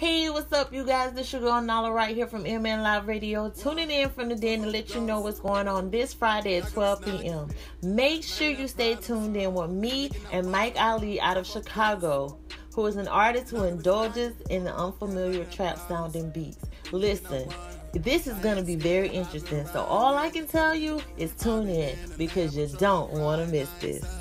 Hey, what's up, you guys? This your girl Nala right here from MN Live Radio. Tuning in from the den to let you know what's going on this Friday at 12 p.m. Make sure you stay tuned in with me and Mike Ali out of Chicago, who is an artist who indulges in the unfamiliar trap sounding beats. Listen, this is going to be very interesting. So all I can tell you is tune in because you don't want to miss this.